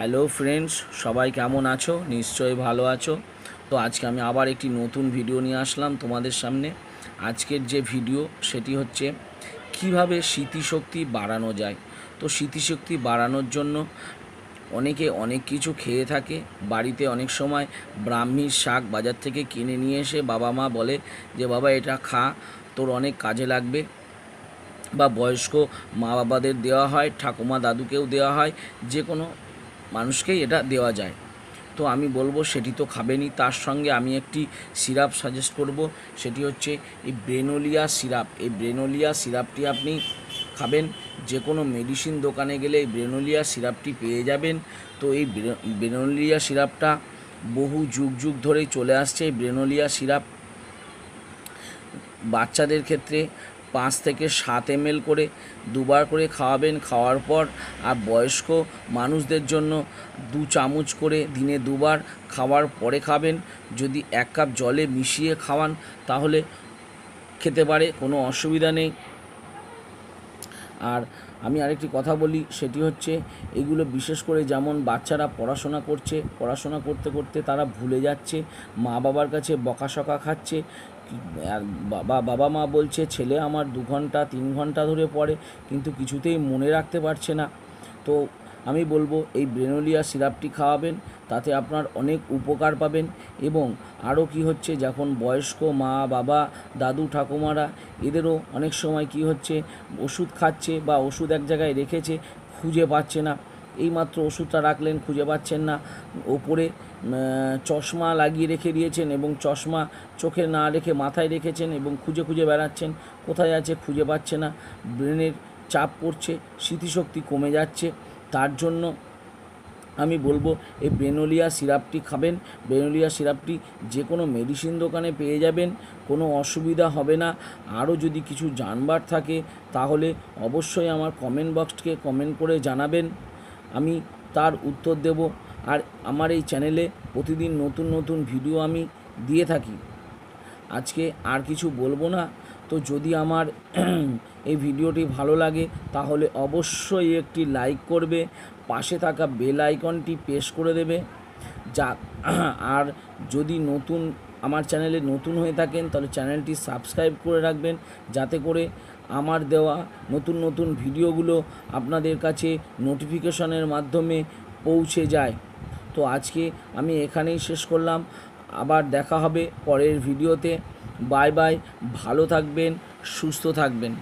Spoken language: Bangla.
হ্যালো ফ্রেন্ডস সবাই কেমন আছো? নিশ্চয়ই ভালো আছো। তো আজকে আমি আবার একটি নতুন ভিডিও নিয়ে আসলাম তোমাদের সামনে। আজকের যে ভিডিও সেটি হচ্ছে কীভাবে স্মৃতিশক্তি বাড়ানো যায়। তো স্মৃতিশক্তি বাড়ানোর জন্য অনেকে অনেক কিছু খেয়ে থাকে। বাড়িতে অনেক সময় ব্রাহ্মীর শাক বাজার থেকে কিনে নিয়ে এসে বাবা মা বলে যে, বাবা, এটা খা, তোর অনেক কাজে লাগবে। বা বয়স্ক মা বাবাদের দেওয়া হয়, ঠাকুমা দাদুকেও দেওয়া হয়। যে কোনো মানুষকেই এটা দেওয়া যায়। তো আমি বলব সেটি তো খাবেনই। তার সঙ্গে আমি একটি সিরাপ সাজেস্ট করব। সেটি হচ্ছে এই ব্রেনোলিয়া সিরাপ। এই ব্রেনোলিয়া সিরাপটি আপনি খাবেন। যে কোনো মেডিসিন দোকানে গেলে এই ব্রেনোলিয়া সিরাপটি পেয়ে যাবেন। তো এই ব্রেনোলিয়া সিরাপটা বহু যুগ যুগ ধরেই চলে আসছে এই ব্রেনোলিয়া সিরাপ। বাচ্চাদের ক্ষেত্রে পাঁচ থেকে সাত এম করে দুবার করে খাওয়াবেন। খাওয়ার পর আর বয়স্ক মানুষদের জন্য দু চামচ করে দিনে দুবার খাওয়ার পরে খাবেন। যদি এক কাপ জলে মিশিয়ে খাওয়ান তাহলে খেতে পারে, কোনো অসুবিধা নেই। আর আমি আরেকটি কথা বলি, সেটি হচ্ছে এগুলো বিশেষ করে যেমন বাচ্চারা পড়াশোনা করছে, পড়াশোনা করতে করতে তারা ভুলে যাচ্ছে মা বাবার কাছে বকাশকা খাচ্ছে বাবা বাবা মা বলছে, ছেলে আমার দু ঘণ্টা, তিন ঘণ্টা ধরে পড়ে, কিন্তু কিছুতেই মনে রাখতে পারছে না। তো আমি বলব, এই ব্রেনোলিয়া সিরাপটি খাওয়াবেন, তাতে আপনার অনেক উপকার পাবেন এবং আরও কি হচ্ছে, যখন বয়স্ক মা, বাবা, দাদু, ঠাকুমারা, এদেরও অনেক সময় কি হচ্ছে, ওষুধ খাচ্ছে বা ওষুধ এক জায়গায় রেখেছে, খুঁজে পাচ্ছে না। এইমাত্র ওষুধটা রাখলেন, খুঁজে পাচ্ছেন না। ওপরে চশমা লাগিয়ে রেখে দিয়েছেন এবং চশমা চোখে না রেখে মাথায় রেখেছেন এবং খুঁজে খুঁজে বেড়াচ্ছেন। কোথায় আছে খুঁজে পাচ্ছে না। ব্রেনের চাপ পড়ছে, স্মৃতিশক্তি কমে যাচ্ছে। তার জন্য আমি বলব এই বেনোলিয়া সিরাপটি খাবেন। বেনোলিয়া সিরাপটি যে কোনো মেডিসিন দোকানে পেয়ে যাবেন, কোনো অসুবিধা হবে না। আরও যদি কিছু জানবার থাকে, তাহলে অবশ্যই আমার কমেন্ট বক্সকে কমেন্ট করে জানাবেন। আমি তার উত্তর দেব। আর আমার এই চ্যানেলে প্রতিদিন নতুন নতুন ভিডিও আমি দিয়ে থাকি। আজকে আর কিছু বলব না। তো যদি আমার এই ভিডিওটি ভালো লাগে, তাহলে অবশ্যই একটি লাইক করবে। পাশে থাকা বেল আইকনটি প্রেস করে দেবে। যা আর যদি নতুন, আমার চ্যানেলে নতুন হয়ে থাকেন, তাহলে চ্যানেলটি সাবস্ক্রাইব করে রাখবেন, যাতে করে আমার দেওয়া নতুন নতুন ভিডিওগুলো আপনাদের কাছে নোটিফিকেশনের মাধ্যমে পৌঁছে যায়। তো আজকে আমি এখানেই শেষ করলাম। আবার দেখা হবে পরের ভিডিওতে। বাই বাই, ভালো থাকবেন, সুস্থ থাকবেন।